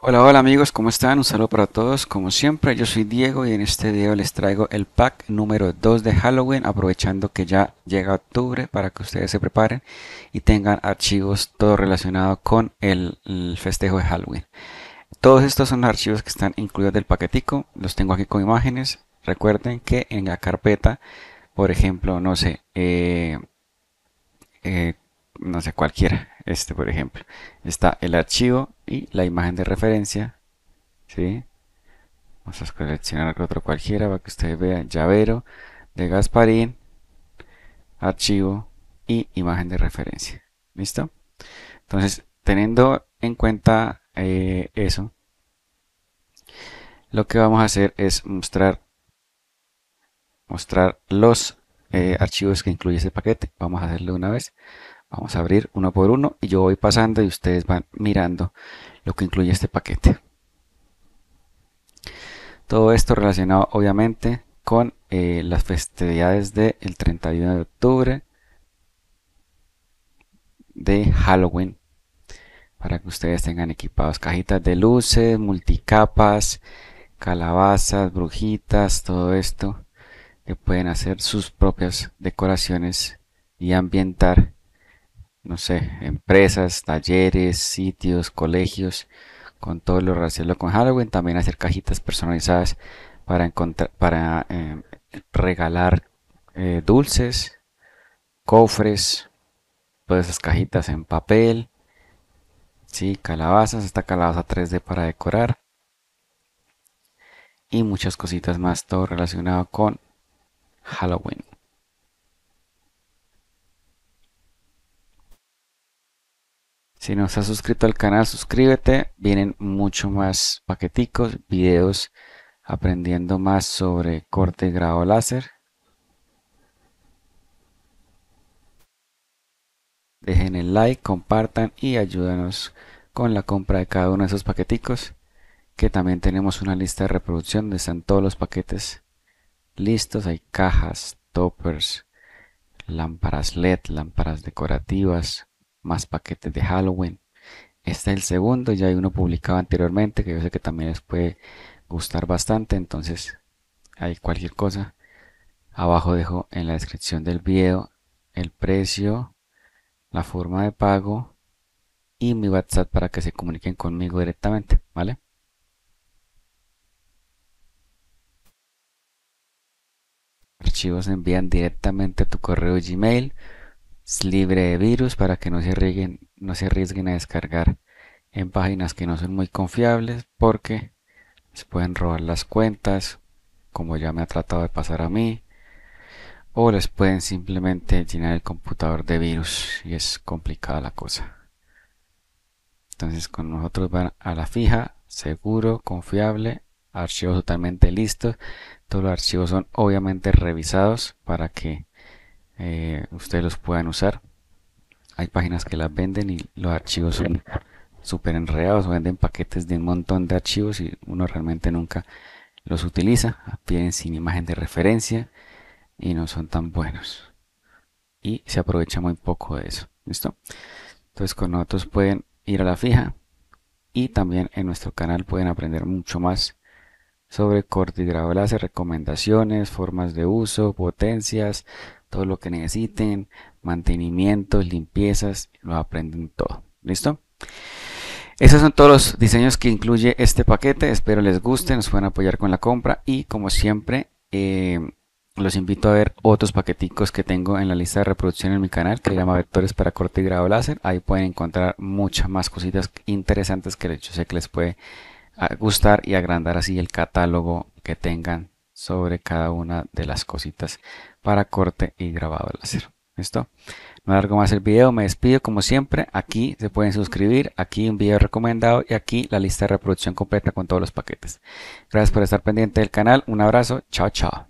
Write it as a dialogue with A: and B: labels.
A: Hola, hola amigos, ¿cómo están? Un saludo para todos. Como siempre, yo soy Diego y en este video les traigo el pack número 2 de Halloween, aprovechando que ya llega octubre para que ustedes se preparen y tengan archivos todo relacionado con el, festejo de Halloween. Todos estos son archivos que están incluidos del paquetico, los tengo aquí con imágenes. Recuerden que en la carpeta, por ejemplo, no sé, eh, eh, no sé, cualquiera, este por ejemplo, está el archivo y la imagen de referencia, ¿sí? Vamos a seleccionar otro cualquiera para que ustedes vean llavero de Gasparín, archivo y imagen de referencia, ¿listo? Entonces, teniendo en cuenta eh, eso, lo que vamos a hacer es mostrar mostrar los eh, archivos que incluye ese paquete. Vamos a hacerlo una vez. Vamos a abrir uno por uno y yo voy pasando y ustedes van mirando lo que incluye este paquete. Todo esto relacionado obviamente con eh, las festividades del 31 de octubre de Halloween para que ustedes tengan equipados cajitas de luces, multicapas, calabazas, brujitas, todo esto que pueden hacer sus propias decoraciones y ambientar no sé, empresas, talleres, sitios, colegios, con todo lo relacionado con Halloween. También hacer cajitas personalizadas para, encontrar, para eh, regalar eh, dulces, cofres, todas esas cajitas en papel, sí, calabazas, esta calabaza 3D para decorar y muchas cositas más, todo relacionado con Halloween. Si no estás suscrito al canal, suscríbete. Vienen mucho más paqueticos, videos aprendiendo más sobre corte y grado láser. Dejen el like, compartan y ayúdanos con la compra de cada uno de esos paqueticos. Que también tenemos una lista de reproducción donde están todos los paquetes listos. Hay cajas, toppers, lámparas LED, lámparas decorativas, más paquetes de Halloween. Este es el segundo, ya hay uno publicado anteriormente que yo sé que también les puede gustar bastante, entonces hay cualquier cosa. Abajo dejo en la descripción del video el precio, la forma de pago y mi WhatsApp para que se comuniquen conmigo directamente, ¿vale? Archivos se envían directamente a tu correo Gmail libre de virus para que no se, arriesguen, no se arriesguen a descargar en páginas que no son muy confiables porque se pueden robar las cuentas como ya me ha tratado de pasar a mí o les pueden simplemente llenar el computador de virus y es complicada la cosa. Entonces con nosotros van a la fija seguro confiable archivos totalmente listos todos los archivos son obviamente revisados para que eh, ustedes los puedan usar. Hay páginas que las venden y los archivos son súper enredados, venden paquetes de un montón de archivos y uno realmente nunca los utiliza, vienen sin imagen de referencia y no son tan buenos. Y se aprovecha muy poco de eso. ¿Listo? Entonces con nosotros pueden ir a la fija y también en nuestro canal pueden aprender mucho más sobre corte y grado láser, recomendaciones, formas de uso, potencias, todo lo que necesiten, mantenimientos, limpiezas, lo aprenden todo. ¿Listo? Esos son todos los diseños que incluye este paquete. Espero les guste, nos puedan apoyar con la compra y como siempre eh, los invito a ver otros paqueticos que tengo en la lista de reproducción en mi canal que se llama Vectores para corte y grado láser. Ahí pueden encontrar muchas más cositas interesantes que yo sé que les puede ah, gustar y agrandar así el catálogo que tengan sobre cada una de las cositas para corte y grabado láser. ¿Listo? No largo más el video, me despido como siempre. Aquí se pueden suscribir, aquí un video recomendado y aquí la lista de reproducción completa con todos los paquetes. Gracias por estar pendiente del canal. Un abrazo. Chao, chao.